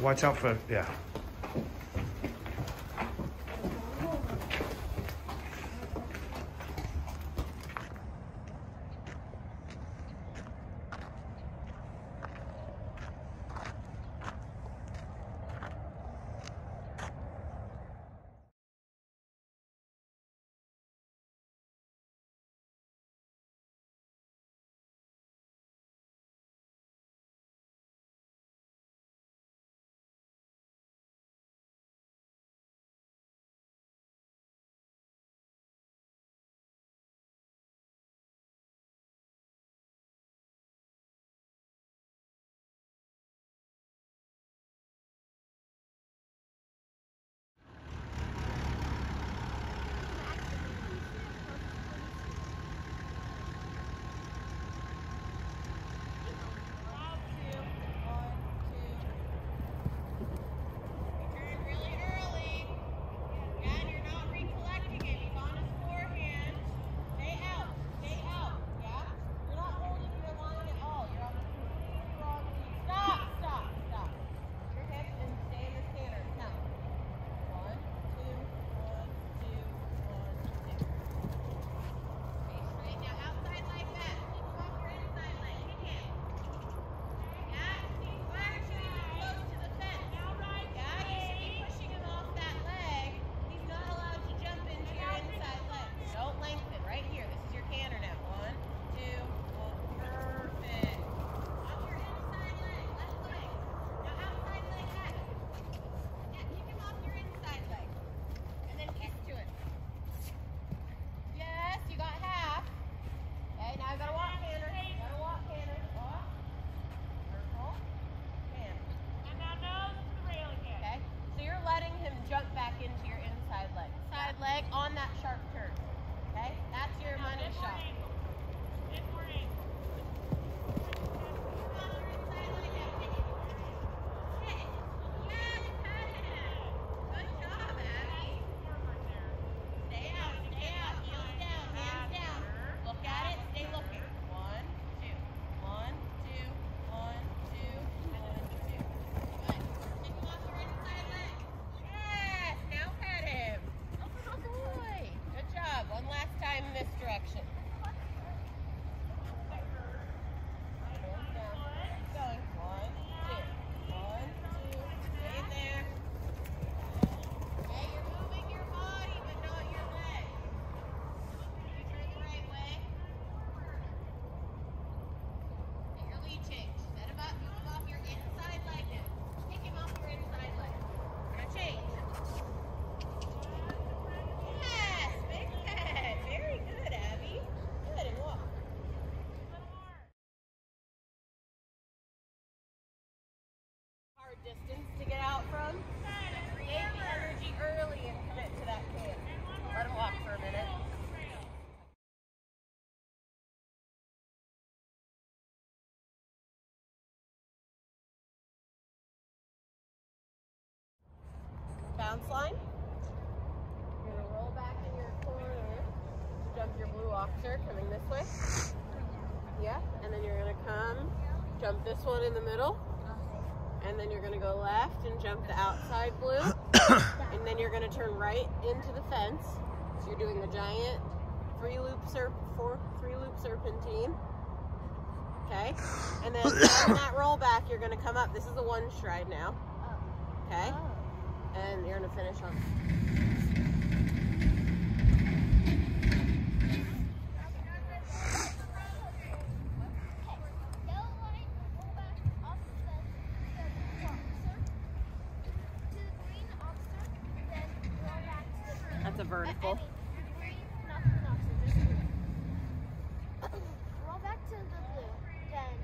Watch out for, yeah. Into your inside leg. Side leg on that sharp turn. Okay? That's your Now money shot. angle. Bit more angle. Come on, your inside leg now. Hit it. Hit it. Yes, pat him. Good job, Abby. Forward there. Stay out, stay out. Heels down, hands down. Look at it, stay looking. One, two. One, two, one, two, one, two. Good. Take him off your inside leg. Yes, now pat him. Good boy. Good job. One last time in this direction. Hands down. Keep going. One, two. One, two. Stay there. Okay, you're moving your body, but not your leg. You turn the right way. Get your lead change. Set him up, move him off your inside leg now. Take him off your inside leg. We're gonna change. Yes, big head. Very good, Abby. Good, and walk. Hard distance to get out from. So create the energy early and commit to that can. Let him walk for a minute. Bounce line. You're gonna roll back in your corner. Jump your blue oxer coming this way. Yeah, and then you're gonna come, jump this one in the middle, and then you're gonna go left and jump the outside blue, and then you're gonna turn right into the fence. So you're doing the giant three loop serp four three loop serpentine. Okay, and then on that roll back, you're gonna come up. This is the one stride now. Okay, oh. And you're gonna finish on. That's a vertical. Roll back to the blue, then,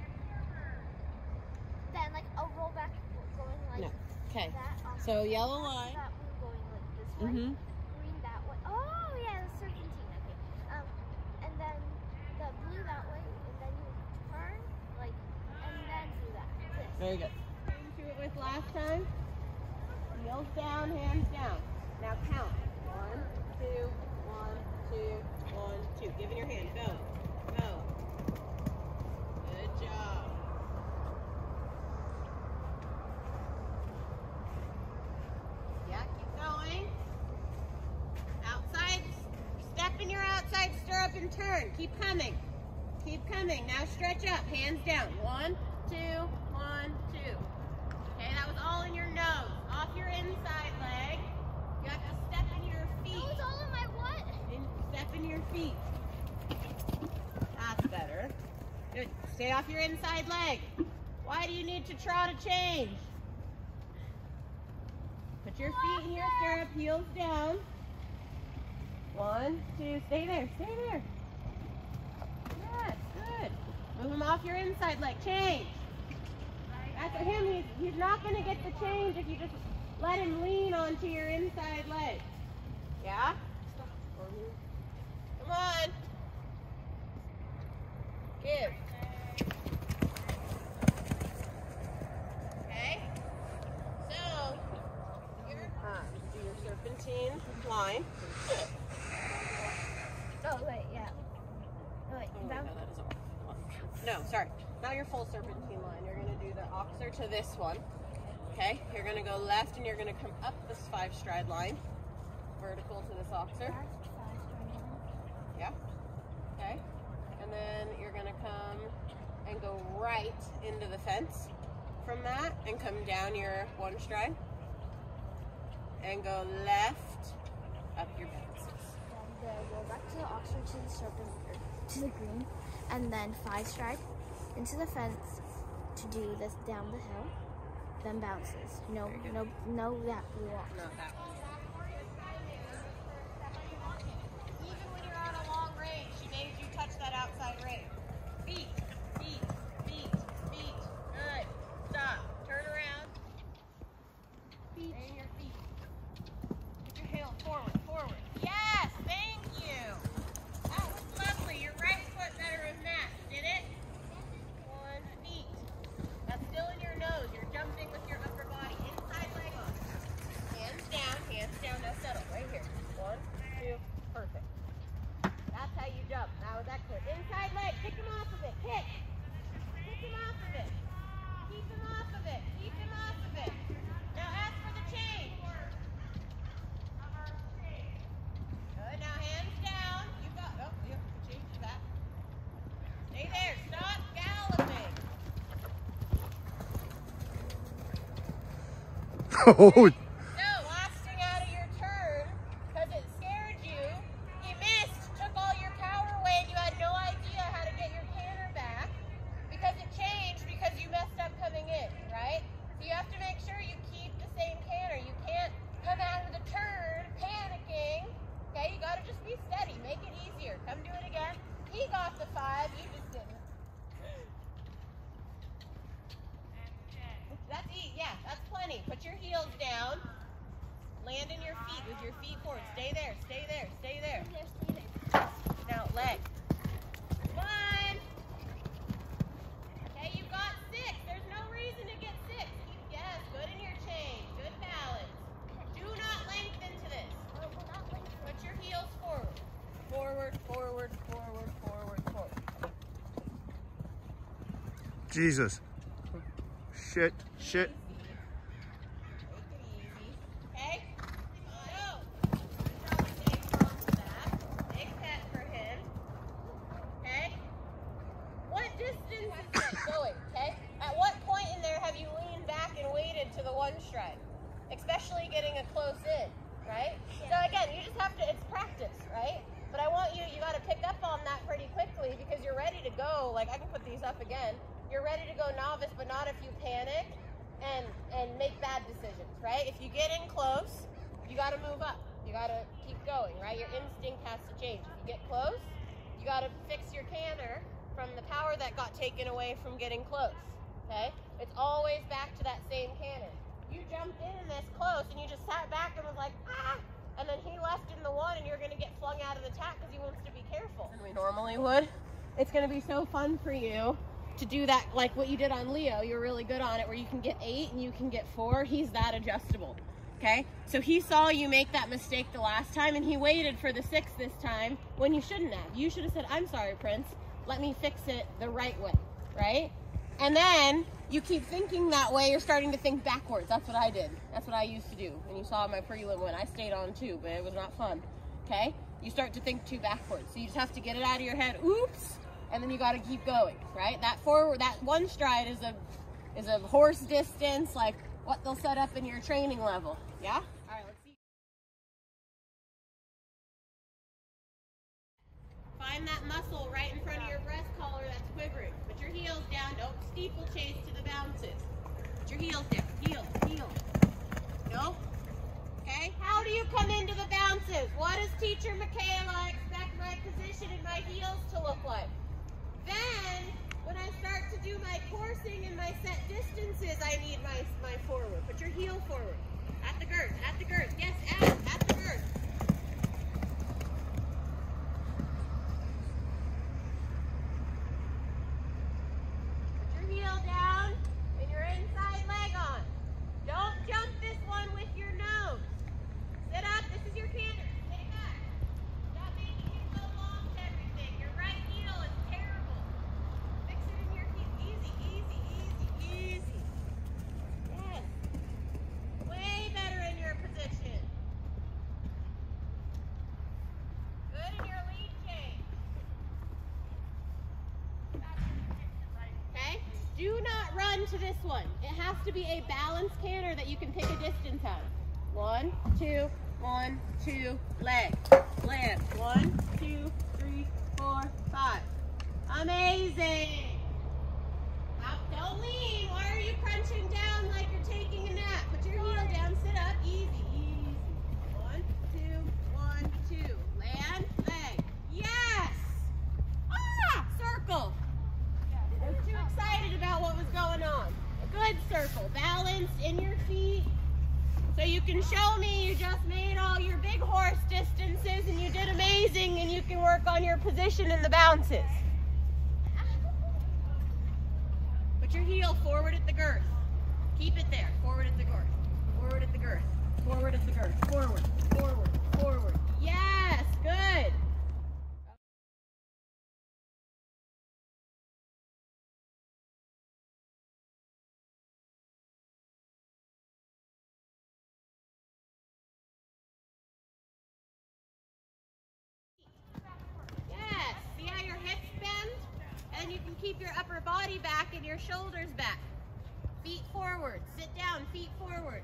then like a roll back going like No. Okay. So yellow line. Going like this way. Mhm. Green that way. Oh yeah, the serpentine. Okay. Um, and then the blue that way, and then you turn like, and then do that. This. Very good. Same to it with last time. Heels down, hands down. Now count. One, two, one, two, one, two. Give it your hand. Go. Go. Good job. And turn. Keep coming. Keep coming. Now stretch up. Hands down. One, two, one, two. Okay, that was all in your nose. Off your inside leg. You have to step in your That feet. was all in my what? In, step in your feet. That's better. Good. Stay off your inside leg. Why do you need to trot a change? Put your feet in your stirrup, heels down. One, two, stay there, stay there. Yes, good. Move him off your inside leg. Change. That's him. He's, he's not to get the change if you just let him lean onto your inside leg. Yeah? Come on. Give. Okay. So, you're, uh, do your serpentine line. Oh wait, yeah. Oh, wait, Oh, that, no, that doesn't work. No, sorry. Not your full serpentine line. You're going to do the oxer to this one. Okay? You're going to go left and you're going to come up this five stride line. Vertical to this oxer. that's fast right Yeah. Okay. And then you're gonna come and go right into the fence from that and come down your one stride. And go left up your fences. Then uh, go back to the Oxford to the serpent to the green, and then five stride into the fence to do this down the hill. Then bounces. No, no, no, that blue off. Not that one. Even when you're on a long range, she made you touch that outside range. Feet, feet, feet, feet. Good. Stop. Turn around. Feet. And your feet. Put your heel forward, forward. Yes, thank you. That was lovely. Your right foot better than that. Did it? One feet. That's still in your nose. You're jumping with your upper body. Inside leg on. Hands down, hands down. Now settle. Right here. One, two, perfect. That's how you jump. Now with that clear. Inside leg. Kick him off of it. Kick. Kick him off of it. Keep him off of it. Keep him off of it. Now ask for the change. Good. Now hands down. You got. Oh, you have to change that. Stay there. Stop galloping. Oh, No, lasting out of your turn because it scared you. You missed, took all your power away, and you had no idea how to get your canter back because it changed because you messed up coming in, right? So you have to make sure you keep the same canter. You can't come out of the turn panicking. Okay, you gotta just be steady. Make it easier. Come do it again. He got the five, you just didn't. That's e yeah, that's plenty. Put your heels down. Land in your feet with your feet forward. Stay there, stay there, stay there. Stay there, stay there. Now leg. One. Okay, you got six. There's no reason to get six. Keep yes, good in your chain. Good balance. Do not lengthen to this. Oh, well, not like Put your heels forward. Forward, forward, forward, forward, forward. Jesus. Shit, shit. Take it easy. Okay? So, probably take Tom to that. Big pet for him. Okay? What distance is it going? Okay? At what point in there have you leaned back and waited to the one stride? Especially getting a close in, right? So again, you just have to, it's practice, right? But I want you, you got to pick up on that pretty quickly because you're ready to go. Like I can put these up again. You're ready to go novice, but not if you panic and and make bad decisions, right? If you get in close, you got to move up. You got to keep going, right? Your instinct has to change. If you get close, you got to fix your canter from the power that got taken away from getting close. Okay? It's always back to that same canter. You jumped in this close and you just sat back and was like, ah, and then he left in the one and you're going to get flung out of the tack because he wants to be careful. Than we normally would. It's going to be so fun for you to do that like what you did on Leo. You're really good on it where you can get eight and you can get four. He's that adjustable. Okay? So he saw you make that mistake the last time and he waited for the six this time when you shouldn't have. You should have said, I'm sorry, Prince. Let me fix it the right way. Right? And then you keep thinking that way, you're starting to think backwards. That's what I did. That's what I used to do. And you saw my prelim win. I stayed on too, but it was not fun. Okay? you start to think too backwards. So you just have to get it out of your head. Oops, and then you got to keep going, right? That forward, that one stride is a is a horse distance, like what they'll set up in your training level. Yeah. All right, let's see. Find that muscle right in front of your breast collar that's quivering. Put your heels down. Don't steeplechase to the bounces. Put your heels down. Heel, heel. No. Okay. How do you come into the bounces? What does teacher Michaela expect my position and my heels to look like? Then, when I start to do my coursing and my set distances, I need my, my forward. Put your heel forward. At the girth, at the girth. Yes, at, at the girth. Put your heel down and your inside leg on. Don't jump this one with your nose. Sit up. This is your canter. Stay back. Stop making it so long to everything. Your right heel is terrible. Fix it in your heel. Easy, easy, easy, easy. Yes. Way better in your position. Good in your lead change. Okay? Do not to this one. It has to be a balanced canter that you can pick a distance out. One, two, one, two, leg. Land. One, two, three, four, five. Amazing. Now, don't lean. Why are you crunching down like you're taking a nap? Put your heel down. Sit up. Easy, easy. One, two, one, two. Land, leg. Yes. Ah, circle. I was too about what was going on. A good circle. Balanced in your feet. So you can show me you just made all your big horse distances and you did amazing and you can work on your position in the bounces. Put your heel forward at the girth. Keep it there. Forward at the girth. Forward at the girth. Forward at the girth. Forward. Forward. Forward. Yes. Good. Keep your upper body back and your shoulders back. Feet forward. Sit down. Feet forward.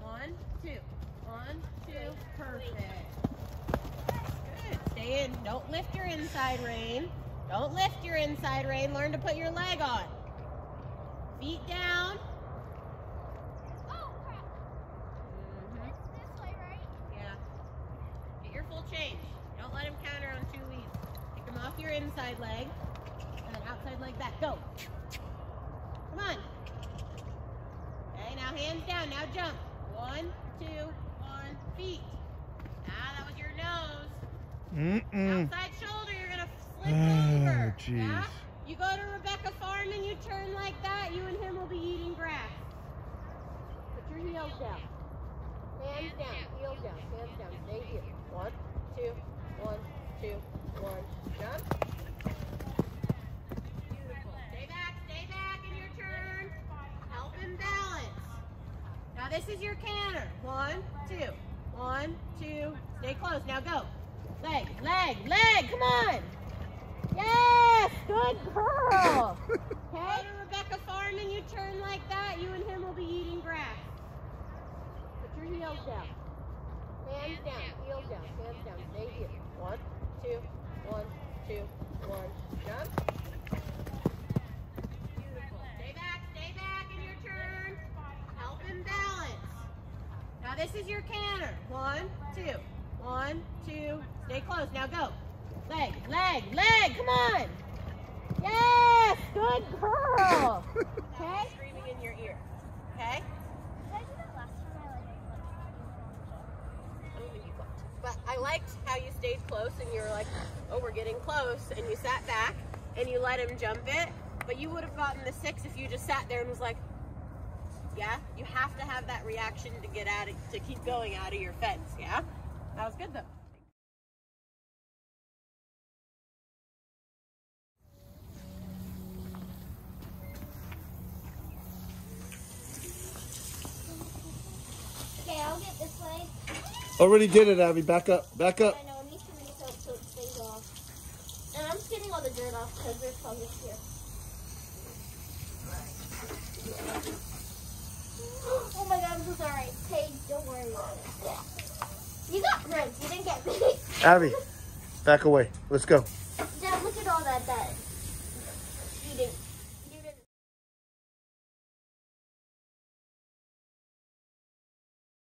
One, two. One, two. Perfect. Good. Stay in. Don't lift your inside rein. Don't lift your inside rein. Learn to put your leg on. Feet down. Oh, crap! Mm-hmm. This way, right? Yeah. Get your full change. Don't let him counter on two leads. Take him off your inside leg. Outside leg back. Go. Come on. Okay, now hands down. Now jump. One, two, one, feet. Ah, that was your nose. Mm-mm. Outside shoulder, you're gonna slip Oh, over. jeez. Yeah? You go to Rebecca Farm and you turn like that, you and him will be eating grass. Put your heels down. Hands down, heels down, hands down. Stay here. One, two, one, two, one. Jump. Now this is your canter. One, two, one, two. Stay close. Now go. Leg, leg, leg. Come on. Yes, good girl. Okay. Rebecca Farm and you turn like that. You and him will be eating grass. Put your heels down. Hands down, heels down, hands down. Stay here. One, two, one, two, one. Jump. Now this is your canter. One, two. One, two. Stay close. Now go. Leg, leg, leg. Come on. Yes, good girl. Okay? Screaming in your ear. Okay? Did I do that last time? I like I don't think you looked. But I liked how you stayed close and you were like, oh, we're getting close. And you sat back and you let him jump it. But you would have gotten the six if you just sat there and was like, yeah? You have to have that reaction to get out of, to keep going out of your fence. Yeah? That was good though. i. Already did it, Abby. Back up. Back up. I know. I need to make it so it stays off. And I'm just getting all the dirt off because there's fungus here. don't worry You got Brent. You didn't get me. Abby, back away. Let's go. Dad, look at all that.